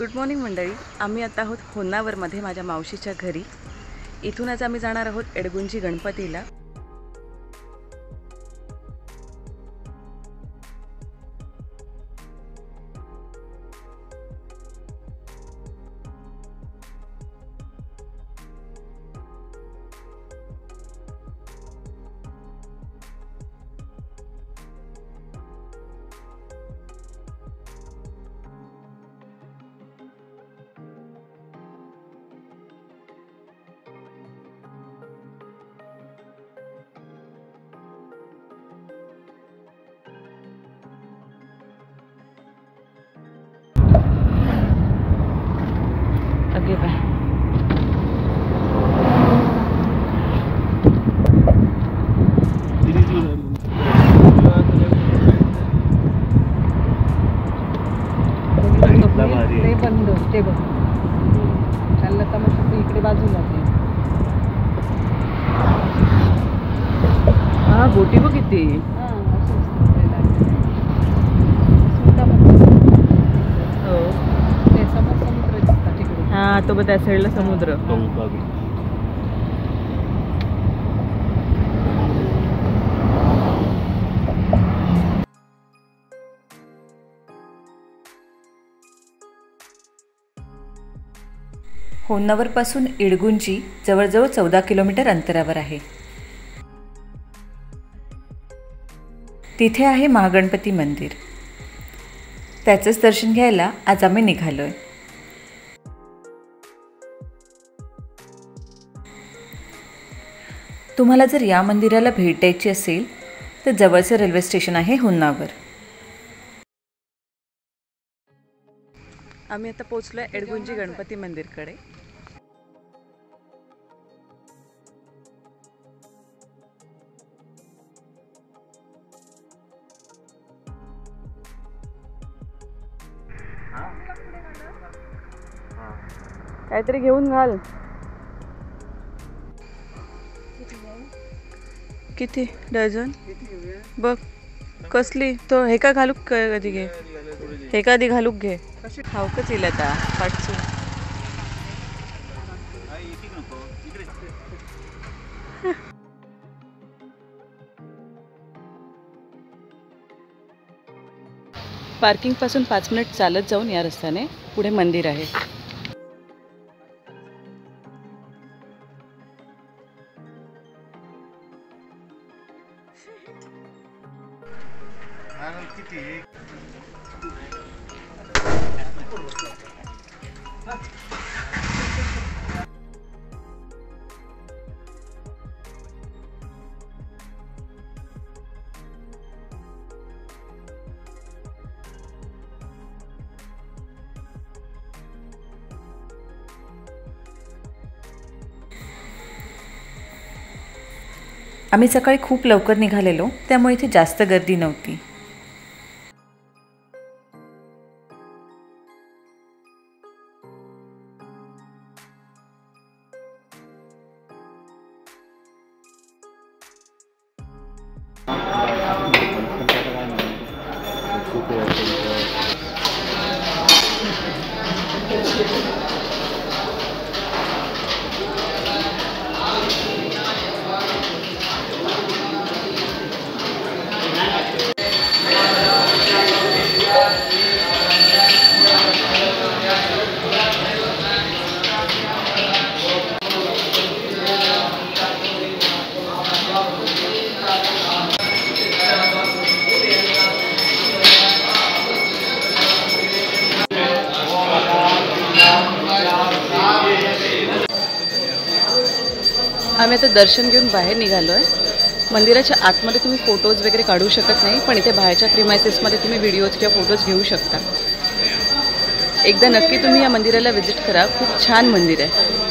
Good morning मंडळी. आम्ही आता आहोत होन्नावरमध्ये माझ्या मावशीच्या घरी. इथूनच आम्ही जाणार आहोत एडगुंजी गणपतीला. बाय. ते बंद ते बघ चाललं तर मग फक्त इकडे बाजूला ते हा बोटी बघ किती हा, असं असतं ते लागलं. सुद्धा म्हणतात. हो ते समोर समुद्र दिसतात दिसतो बघ त्या साईडला समुद्र. होन्नावरपासून इडगुंजी जवळजवळ चौदा किलोमीटर अंतरावर आहे. तिथे आहे महागणपती मंदिर. त्याचंच दर्शन घ्यायला आज आम्ही निघालोय. तुम्हाला जर या मंदिराला भेट द्यायची असेल तर जवळचं रेल्वे स्टेशन आहे होन्नावर. आम्ही आता पोहोचलोय एडगुंजी गणपती मंदिरकडे. काहीतरी घेऊन घाल. किती? डझन? बघ कसली? तो हे का घालूक कधी घे? हे कधी घालूक घे. खाऊकच येईल आता पाठची पार्किंगपासून पाच मिनिट चालत जाऊन या रस्त्याने पुढे मंदिर आहे. Naran titik. आम्ही सकाळी खूप लवकर निघालेलो त्यामुळे इथे जास्त गर्दी नव्हती. आम्ही आता दर्शन घेऊन बाहेर निघालो आहे मंदिराच्या आतमध्ये तुम्ही फोटोज वगैरे काढू शकत नाही पण इथे बाहेरच्या प्रिमायसेसमध्ये तुम्ही व्हिडिओज किंवा फोटोज घेऊ शकता. एकदा नक्की तुम्ही या मंदिराला व्हिजिट करा. खूप छान मंदिर आहे.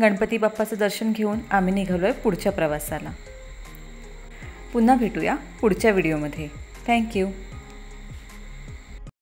गणपती बाप्पाचं दर्शन घेऊन आम्ही निघालो आहे पुढच्या प्रवासाला. पुन्हा भेटूया पुढच्या व्हिडिओमध्ये. थँक्यू